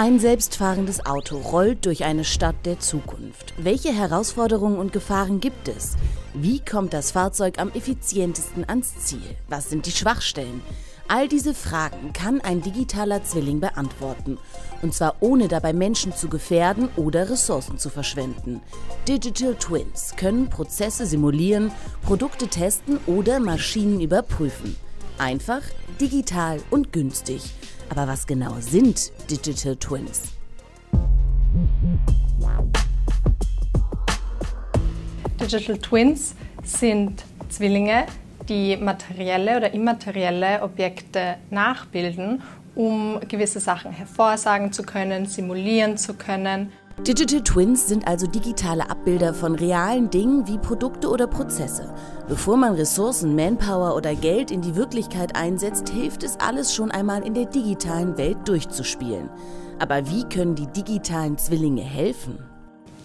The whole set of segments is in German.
Ein selbstfahrendes Auto rollt durch eine Stadt der Zukunft. Welche Herausforderungen und Gefahren gibt es? Wie kommt das Fahrzeug am effizientesten ans Ziel? Was sind die Schwachstellen? All diese Fragen kann ein digitaler Zwilling beantworten. Und zwar ohne dabei Menschen zu gefährden oder Ressourcen zu verschwenden. Digital Twins können Prozesse simulieren, Produkte testen oder Maschinen überprüfen. Einfach, digital und günstig. Aber was genau sind Digital Twins? Digital Twins sind Zwillinge, die materielle oder immaterielle Objekte nachbilden, um gewisse Sachen hervorsagen zu können, simulieren zu können. Digital Twins sind also digitale Abbilder von realen Dingen wie Produkte oder Prozesse. Bevor man Ressourcen, Manpower oder Geld in die Wirklichkeit einsetzt, hilft es alles schon einmal in der digitalen Welt durchzuspielen. Aber wie können die digitalen Zwillinge helfen?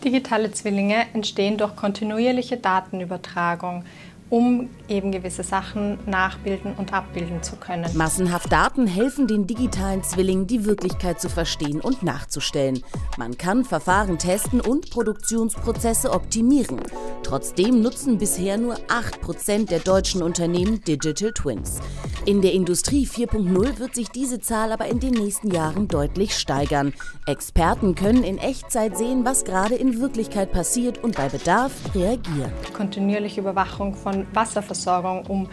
Digitale Zwillinge entstehen durch kontinuierliche Datenübertragung um eben gewisse Sachen nachbilden und abbilden zu können. Massenhaft Daten helfen den digitalen Zwillingen, die Wirklichkeit zu verstehen und nachzustellen. Man kann Verfahren testen und Produktionsprozesse optimieren. Trotzdem nutzen bisher nur 8% der deutschen Unternehmen Digital Twins. In der Industrie 4.0 wird sich diese Zahl aber in den nächsten Jahren deutlich steigern. Experten können in Echtzeit sehen, was gerade in Wirklichkeit passiert und bei Bedarf reagieren. Kontinuierliche Überwachung von Wasserversorgung, um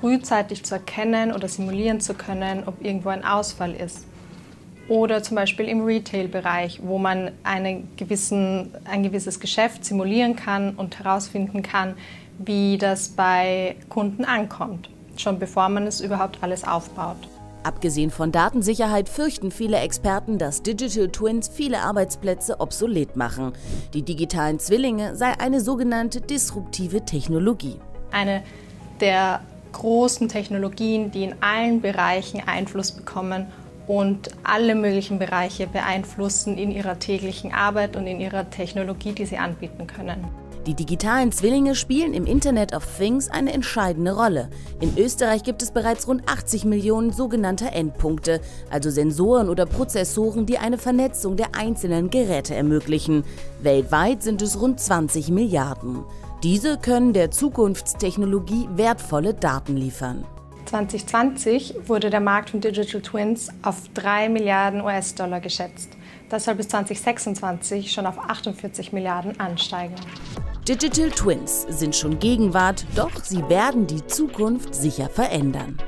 frühzeitig zu erkennen oder simulieren zu können, ob irgendwo ein Ausfall ist. Oder zum Beispiel im Retail-Bereich, wo man gewissen, ein gewisses Geschäft simulieren kann und herausfinden kann, wie das bei Kunden ankommt schon bevor man es überhaupt alles aufbaut. Abgesehen von Datensicherheit fürchten viele Experten, dass Digital Twins viele Arbeitsplätze obsolet machen. Die digitalen Zwillinge sei eine sogenannte disruptive Technologie. Eine der großen Technologien, die in allen Bereichen Einfluss bekommen und alle möglichen Bereiche beeinflussen in ihrer täglichen Arbeit und in ihrer Technologie, die sie anbieten können. Die digitalen Zwillinge spielen im Internet of Things eine entscheidende Rolle. In Österreich gibt es bereits rund 80 Millionen sogenannter Endpunkte, also Sensoren oder Prozessoren, die eine Vernetzung der einzelnen Geräte ermöglichen. Weltweit sind es rund 20 Milliarden. Diese können der Zukunftstechnologie wertvolle Daten liefern. 2020 wurde der Markt von Digital Twins auf 3 Milliarden US-Dollar geschätzt. Das soll bis 2026 schon auf 48 Milliarden ansteigen. Digital Twins sind schon Gegenwart, doch sie werden die Zukunft sicher verändern.